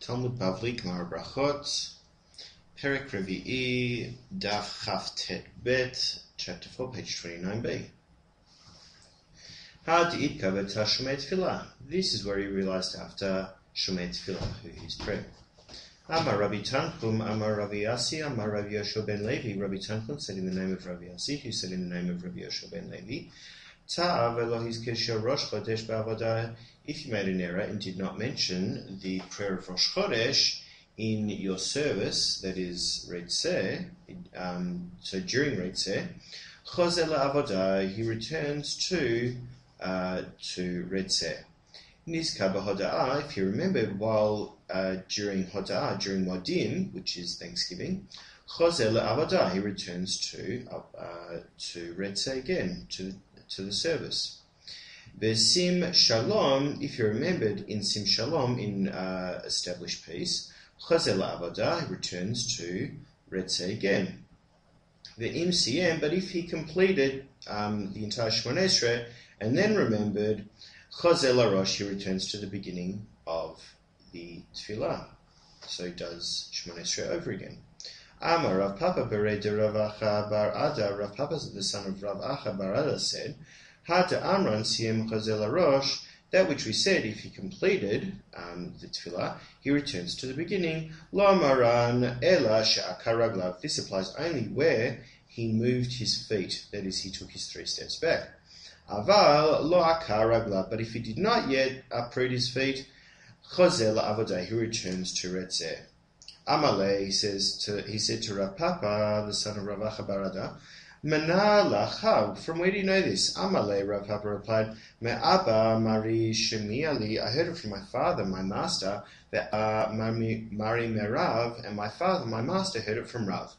Talmud Bavli, Gemara Brachot, Perek Revi'i, Daf Chaf Bet, chapter 4, page 29b. Had Itka Shomet Tefillah. This is where he realized after Shomet Tefillah, who is prayer. Amar Rabbi Tanchum, Amar Rabbi Yasi, Amar Rabbi Yoshua ben Levi. Rabbi Tanchum said in the name of Rabbi Yasi, who said in the name of Rabbi Yoshua ben Levi, Rosh Chodesh if you made an error and did not mention the prayer of Rosh Chodesh in your service, that is Reitzeh, um, so during Reitzeh, Chozel Avodah, he returns to uh, to Reitzeh. Nizka Hoda'ah, if you remember, while uh, during Hoda'ah, during Modim, which is Thanksgiving, Chozel Avodah, he returns to uh, to Reitzeh again, to, to the service. Sim Shalom, if you remembered in Sim Shalom, in uh, established peace, Chazel Avodah returns to Retzeh again. The MCM, but if he completed um, the entire Shemon Esrei and then remembered Chazel Rosh, he returns to the beginning of the Tefillah. So he does Shemon over again. Amar Rav Papa Bered Rav Acha Bar Ada, Rav Papa, the son of Rav Acha Bar Ada, said, Hata Amran Siem Chazel Rosh, that which we said, if he completed um, the tefillah, he returns to the beginning. La maran ela she'akaraglav. This applies only where he moved his feet, that is, he took his three steps back. Aval lo akaraglav. But if he did not yet uproot his feet, chozel avodah, he returns to Retzeh. Amalei, he says to, he said to Rav Papa, the son of Rav Barada, Mana From where do you know this? Amale, Rav Papa replied, Me Abba Mari Shemiali. I heard it from my father, my master, that uh, Mari Merav, and my father, my master, heard it from Rav.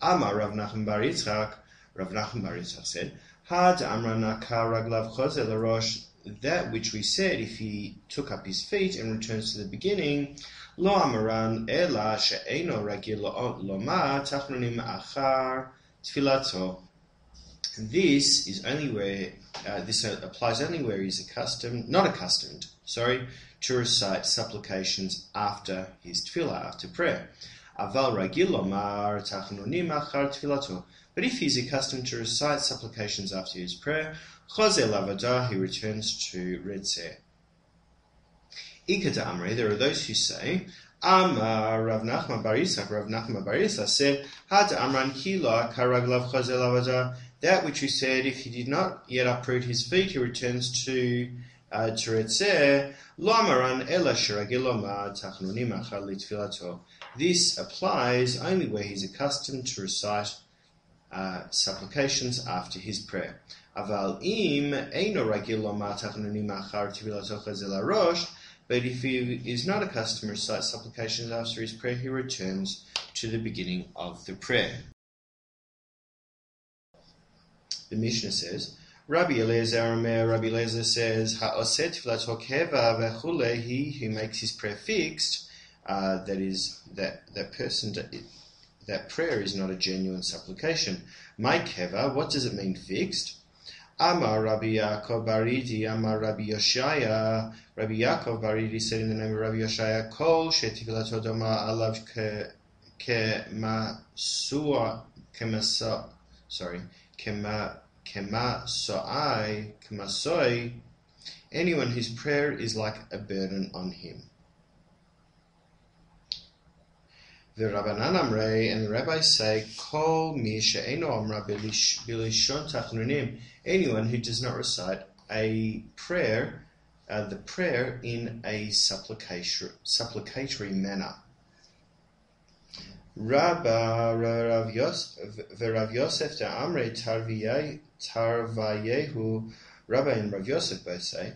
Amar Rav Nachum Bar Yitzchak, Rav Nachum Bar Yitzchak said, Had Amrana Raglav Chozel Rosh, that which we said, if he took up his feet and returns to the beginning, Lo Amaran Ela She'eno Ragil Loma Tachnunim Achar tfilato. This is only where uh, this applies only where he's accustomed, not accustomed, sorry, to recite supplications after his tefillah, after prayer. Aval ragil omar achar tfilato. But if he's accustomed to recite supplications after his prayer, chozel avodah, he returns to retzeh. Ikata amre, there are those who say, Amar Rav Nachman Bar Rav Nachman Bar said, Had Amran Kila Karaglav Chazel Avadah, that which we said, if he did not yet uproot his feet, he returns to uh. This applies only where he's accustomed to recite uh, supplications after his prayer. Aval im eino achar but if he is not accustomed to recite supplications after his prayer, he returns to the beginning of the prayer. The Mishnah says, Rabbi Eliezer Rabbi Eliezer says, Ha'oset v'chule, he who makes his prayer fixed, uh, that is, that, that person, that prayer is not a genuine supplication. My keva, what does it mean fixed? Amar Rabbi Yaakov Baridi, Amar Rabbi Yoshaya. Rabbi Yaakov Baridi said in the name of Rabbi Yoshaya, Kol shetifilato doma alav kemasua kemasa, sorry, kema kemasoi kemasoi. Anyone whose prayer is like a burden on him. The Rabbanan Amrei and the rabbis say, Kol mi she'eno amra bilishon tachnunim. Anyone who does not recite a prayer, uh, the prayer in a supplicatory, supplicatory manner. Rabba Rav Yosef de Amre Tarvayehu, Rabbi and Rav Yosef both say,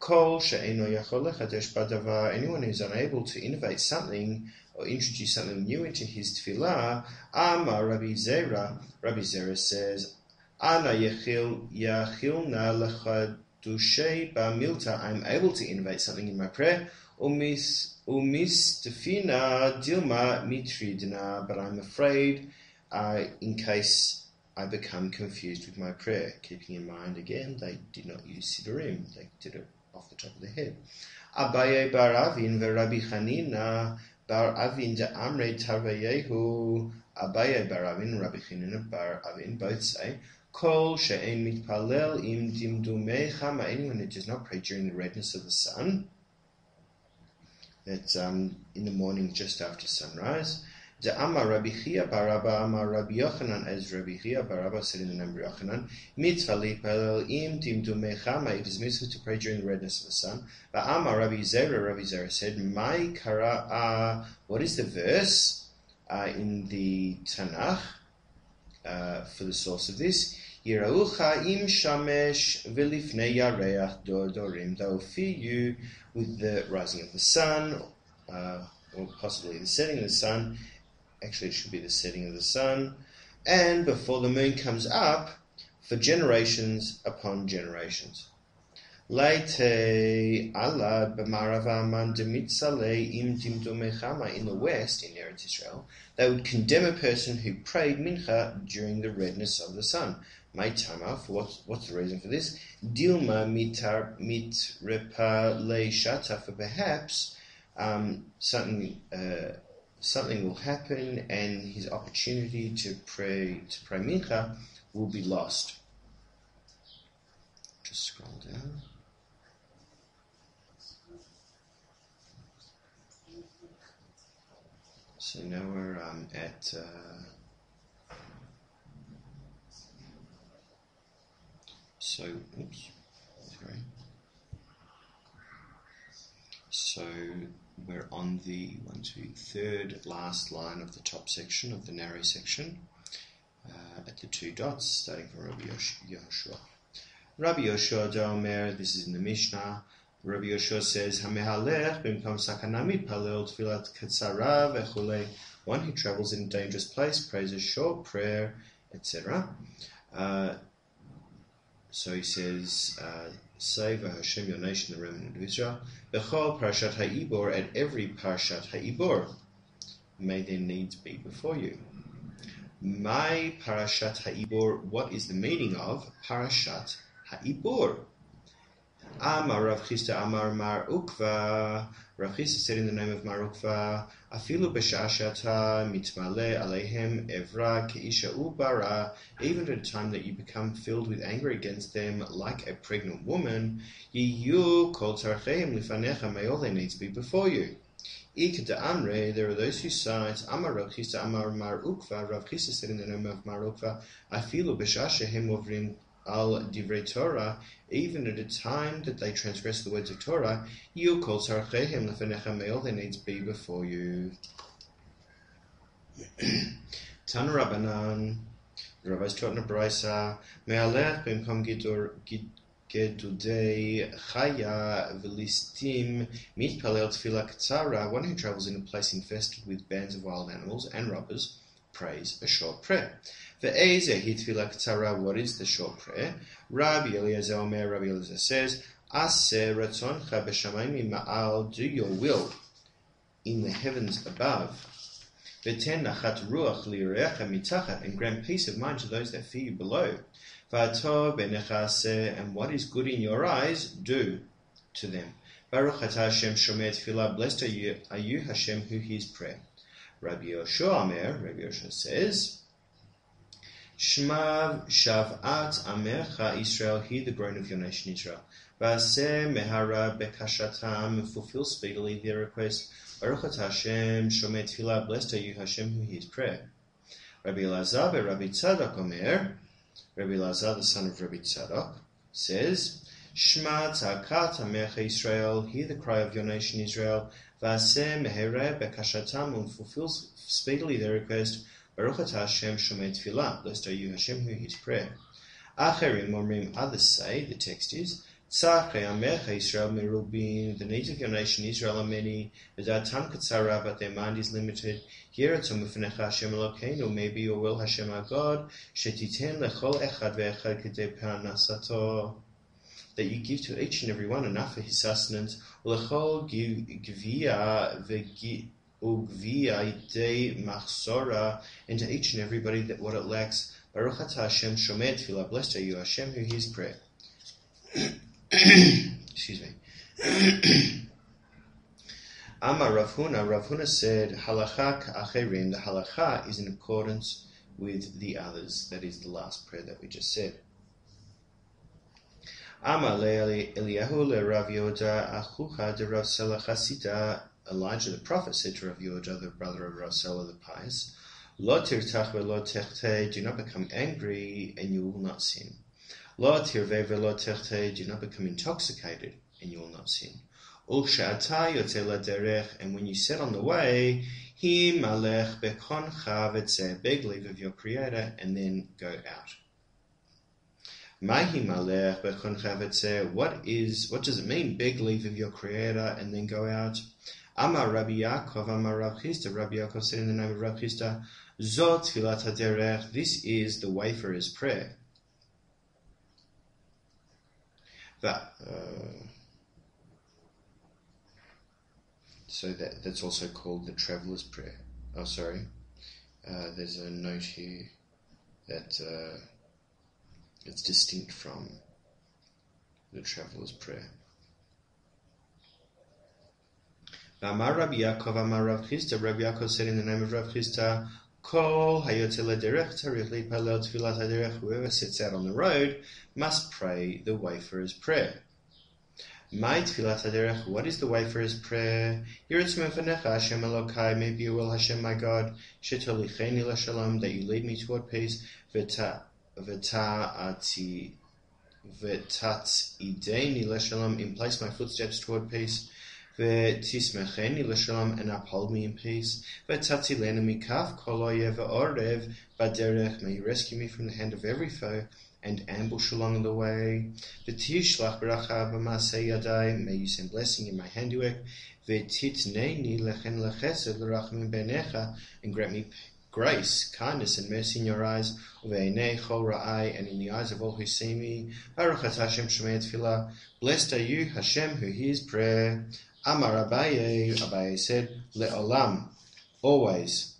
Kol. Anyone who's unable to innovate something or introduce something new into his tefillah, Amar Rabbi Zera, Rabbi Zera says, Ana yachil yachilna lechadushay ba'milta. I'm able to innovate something in my prayer. Umis umistefina dilma mitridna, but I'm afraid uh, in case I become confused with my prayer. Keeping in mind again, they did not use siddurim; they did it off the top of the head. Abaye bar Avin Rabbi Chanina bar Avin de Amre Tarvayehu. Abaye bar Avin, Rabbi Chanina bar Avin both say, Kol she'en mitpalel im dimdumei chama, anyone who does not pray during the redness of the sun, that's um, in the morning just after sunrise. The Amar Rabbi Chia Baraba Amar Rabbi Yochanan, as Rabbi Chia Baraba said in the name of Yochanan, Mitzvah lipalel im dimdu mechama, it is mitzvah to pray during the redness of the sun. But Amar Rabbi Zera, Rabbi Zera said, My kara, what is the verse uh, in the Tanakh uh, for the source of this? Yiraucha im shamesh v'lifnei yareach dorim. They will fear you with the rising of the sun, uh, or possibly the setting of the sun. Actually, it should be the setting of the sun, and before the moon comes up, for generations upon generations. Laite Allah b'marava demitzale im dimdomechama in the west, in Eretz Israel, they would condemn a person who prayed mincha during the redness of the sun. My tama, for what, what's the reason for this? Dilma mitar mitrepa le shata, for perhaps um, something uh, something will happen and his opportunity to pray to pray mincha will be lost. Just scroll down. So now we're um, at uh, so oops sorry. So we're on the one, two, third last line of the top section of the narrow section uh, at the two dots, starting from Rabbi Yoshua. Rabbi Yoshua Omer, this is in the Mishnah. Rabbi Yoshua says, "Hamehalech b'mkom sakanamit palel tfilat katzara v'chulei." One who travels in a dangerous place prays a short prayer, etc. Uh, so he says, uh, "Save Hashem your nation, the remnant of Israel." Bechol parashat ha'ibor at every parashat ha'ibor, may their needs be before you. My parashat ha'ibor. What is the meaning of parashat ha'ibor? Amar Rav Chisda Amar Mar Ukva. Rav Chisda said in the name of Mar Ukva, Afilu b'shashata mitmale alehem evra keisha ubara. Even at a time that you become filled with anger against them, like a pregnant woman, yiyu kol tarcheim lifanecha. May all their needs be before you. Amre, there are those who cite Amar Rav Chisda Amar Mar Ukva. Rav Chisda said in the name of Mar Ukva, Afilu b'shashehem ovrim al divrei Torah, even at a time that they transgress the words of Torah, you call sarchehem lefenecha, all their needs be before you. Tan Rabbanan, the rabbis taught in a brisa, me'alech b'mkom gedudei chaya v'listim mitpalel tefillah k'tzara, one who travels in a place infested with bands of wild animals and robbers, prays a short prayer. Ve'ezeh hitfila ktara, what is the short prayer? Rabbi Eliezer Omer, Rabbi Eliezer says, Aseh ratzoncha b'shamayim ma'al, do your will in the heavens above. V'ten nachat ruach li'recha mitachat, and grant peace of mind to those that fear you below. V'atov b'necha and what is good in your eyes, do to them. Baruch atah Hashem shomer tefillah, blessed are you, are you Hashem who hears prayer. Rabbi Yoshua Omer, Rabbi Yoshua says, Shmav Shavat Amecha Israel, hear the groan of your nation Israel. Vaseh Mehara Bekashatam, fulfill speedily their request. Baruch Hashem, Shomet Tfilah, blessed are you Hashem who hears prayer. Rabbi Elazar, Rabbi Tzadok Omer, Rabbi Elazar, the son of Rabbi Tzadok, says, Shma Tzakat Amecha Israel, hear the cry of your nation Israel. Vaseh Mehera Bekashatam, and fulfill speedily their request. Baruch Hashem Shomet Tfilah. Blessed are you, Hashem, who hears prayer. Acherim Omrim, others say, the text is, Tzachei Amecha Israel Merubin, the needs of your nation Israel are many, V'datam Katzara, but their mind is limited. Here at Tumufnecha Hashem Elokeinu, maybe your will Hashem our God, Shetiten Lechol Echad Ve'echad Kedei Parnasato, that you give to each and every one enough for his sustenance, Lechol Gvia And to each and everybody that what it lacks. Baruch Hashem shomer tefillah. Blessed are you, Hashem, who hears prayer. Excuse me. Amar Rav Huna, Rav Huna said, Halacha ka'acherim, the halacha is in accordance with the others. That is the last prayer that we just said. Amar Eliyahu le Rav Yehuda achucha de Rav Sela Elijah the prophet said to Rav Yehuda, the brother of Rav the pious, Lo tirtach lo techte, do not become angry and you will not sin. Lo tirve lo techte, do not become intoxicated and you will not sin. Ulsha'ata yotze derech, and when you set on the way, hi malech bekoncha beg leave of your Creator and then go out. What is, what does it mean, beg leave of your Creator and then go out? Amar Rabbi Yaakov, Amar Rav Chisda, Rabbi Yaakov said in the name of Rav Chisda, Zot Tfilat HaDerech, this is the wayfarer's prayer. That, uh, so that that's also called the traveler's prayer. Oh, sorry. Uh, there's a note here that uh, it's distinct from the traveler's prayer. Amar Rabbi Yaakov, Amar Rav Chisda, Rabbi Yaakov said in the name of Rav Chisda, Kol hayotele derech tarich leipalel tfilat haderech. Whoever sits out on the road must pray the wayfarer's prayer. My tfilat haderech. What is the wayfarer's prayer? Yiritzme v'necha Hashem Elokai. Maybe you will Hashem my God. Shetolicheni l'shalom. That you lead me toward peace. V'ta v'ta ati v'tat ideni l'shalom. In place my footsteps toward peace. ותשמחני לשלום and uphold me in peace. ותצילנו מכף כל אויב ועורב בדרך. May you rescue me from the hand of every foe and ambush along the way. ותשלח ברכה במעשה ידיי. May you send blessing in my handiwork. ותתנני לכן לחסד לרחמים בעיניך and grant me grace, kindness, and mercy in your eyes, and in the eyes of all who see me. Baruch Hashem Shemei Blessed are you, Hashem, who hears prayer. Amar Abaye, Abaye said, Le'olam, always.